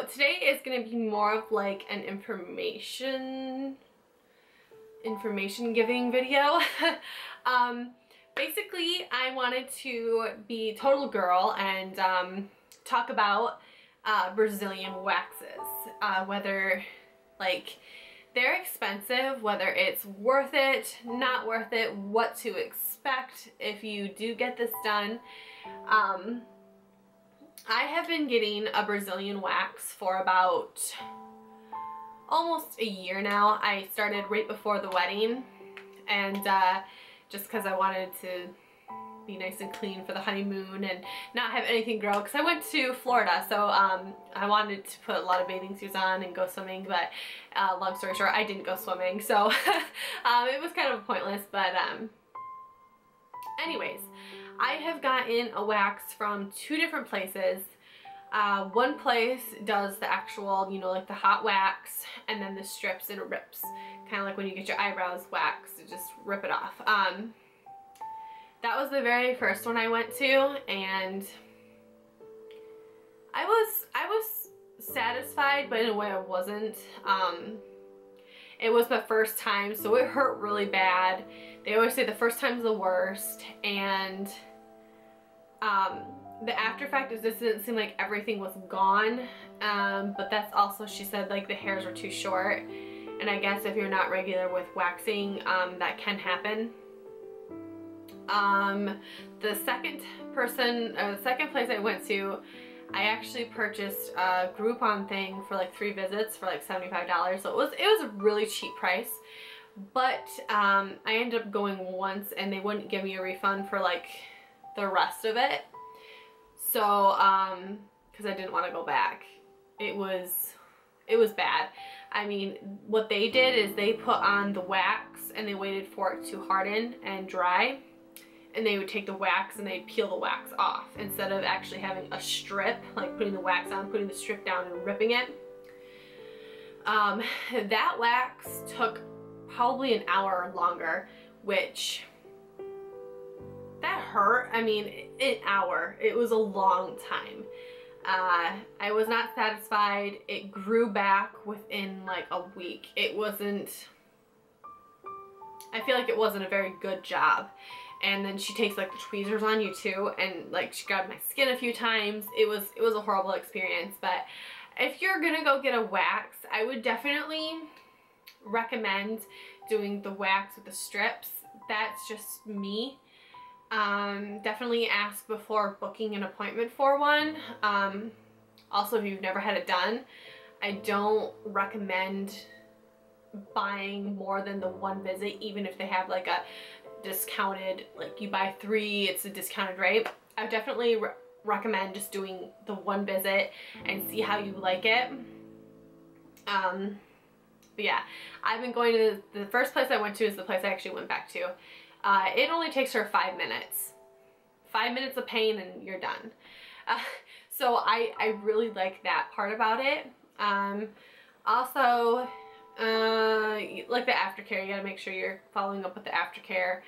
So today is going to be more of like an information information giving video. um, basically, I wanted to be total girl and um, talk about uh, Brazilian waxes. Uh, whether like they're expensive, whether it's worth it, not worth it, what to expect if you do get this done. Um, I have been getting a Brazilian wax for about almost a year now. I started right before the wedding and uh, just because I wanted to be nice and clean for the honeymoon and not have anything grow because I went to Florida so um, I wanted to put a lot of bathing suits on and go swimming but uh, long story short I didn't go swimming so um, it was kind of pointless but um, anyways I have gotten a wax from two different places uh, one place does the actual, you know, like the hot wax and then the strips and rips. Kind of like when you get your eyebrows waxed, just rip it off. Um, that was the very first one I went to and I was, I was satisfied, but in a way I wasn't. Um, it was my first time, so it hurt really bad. They always say the first time's the worst and um, the after effect is this didn't seem like everything was gone um, but that's also she said like the hairs were too short. And I guess if you're not regular with waxing um, that can happen. Um, the second person uh, the second place I went to I actually purchased a Groupon thing for like three visits for like $75 so it was it was a really cheap price. But um, I ended up going once and they wouldn't give me a refund for like the rest of it so, um, because I didn't want to go back. It was, it was bad. I mean, what they did is they put on the wax and they waited for it to harden and dry. And they would take the wax and they'd peel the wax off instead of actually having a strip, like putting the wax on, putting the strip down and ripping it. Um, that wax took probably an hour longer, which hurt. I mean, an hour. It was a long time. Uh, I was not satisfied. It grew back within like a week. It wasn't, I feel like it wasn't a very good job. And then she takes like the tweezers on you too and like she grabbed my skin a few times. It was, it was a horrible experience. But if you're gonna go get a wax, I would definitely recommend doing the wax with the strips. That's just me. Um, definitely ask before booking an appointment for one. Um, also, if you've never had it done, I don't recommend buying more than the one visit, even if they have like a discounted, like you buy three, it's a discounted rate. I definitely re recommend just doing the one visit and see how you like it. Um, but yeah, I've been going to the, the first place I went to is the place I actually went back to. Uh, it only takes her five minutes. Five minutes of pain and you're done. Uh, so I, I really like that part about it. Um, also, uh, like the aftercare, you gotta make sure you're following up with the aftercare.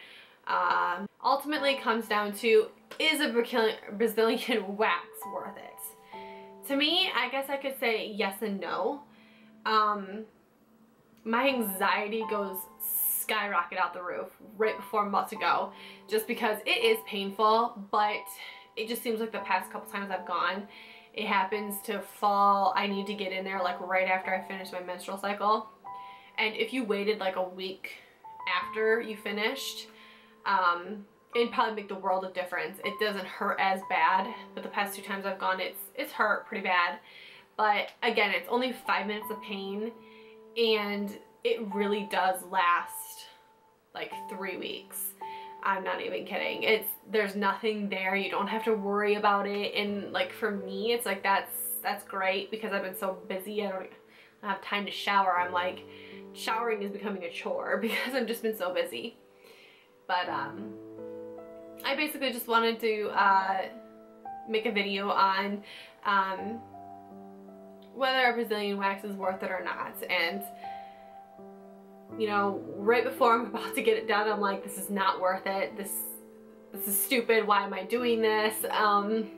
Um, ultimately comes down to, is a Brazilian wax worth it? To me, I guess I could say yes and no. Um, my anxiety goes skyrocket out the roof right before I'm about to go just because it is painful but it just seems like the past couple times I've gone it happens to fall. I need to get in there like right after I finish my menstrual cycle. And if you waited like a week after you finished um, it'd probably make the world of difference. It doesn't hurt as bad but the past two times I've gone it's it's hurt pretty bad. But again it's only five minutes of pain and it really does last like three weeks. I'm not even kidding. It's there's nothing there. You don't have to worry about it. And like for me, it's like that's that's great because I've been so busy. I don't have time to shower. I'm like showering is becoming a chore because I've just been so busy. But um, I basically just wanted to uh, make a video on um, whether a Brazilian wax is worth it or not. And you know, right before I'm about to get it done, I'm like, this is not worth it. This, this is stupid. Why am I doing this? Um,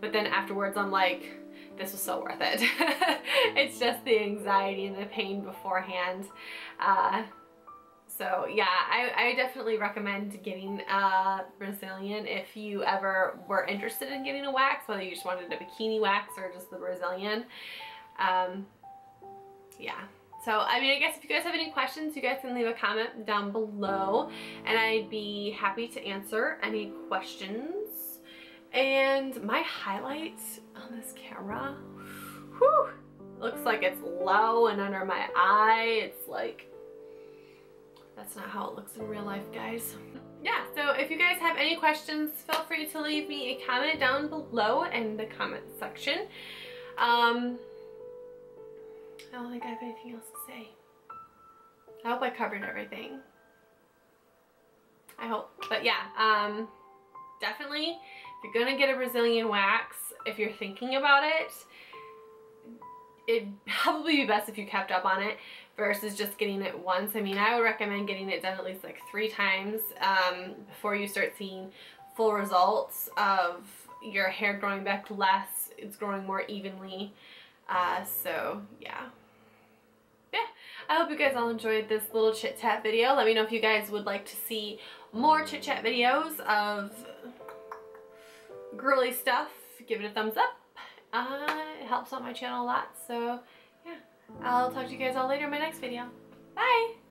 but then afterwards, I'm like, this was so worth it. it's just the anxiety and the pain beforehand. Uh, so yeah, I, I definitely recommend getting a Brazilian if you ever were interested in getting a wax, whether you just wanted a bikini wax or just the Brazilian. Um, yeah. So, I mean, I guess if you guys have any questions, you guys can leave a comment down below and I'd be happy to answer any questions. And my highlights on this camera, whew, looks like it's low and under my eye. It's like that's not how it looks in real life, guys. Yeah, so if you guys have any questions, feel free to leave me a comment down below in the comment section. Um, I don't think I have anything else to say. I hope I covered everything. I hope. But yeah, um, definitely, if you're going to get a Brazilian wax, if you're thinking about it, it'd probably be best if you kept up on it versus just getting it once. I mean, I would recommend getting it done at least like three times um, before you start seeing full results of your hair growing back less. It's growing more evenly. Uh, so, yeah. Yeah, I hope you guys all enjoyed this little chit chat video. Let me know if you guys would like to see more chit chat videos of girly stuff. Give it a thumbs up. Uh, it helps out my channel a lot. So, yeah. I'll talk to you guys all later in my next video. Bye!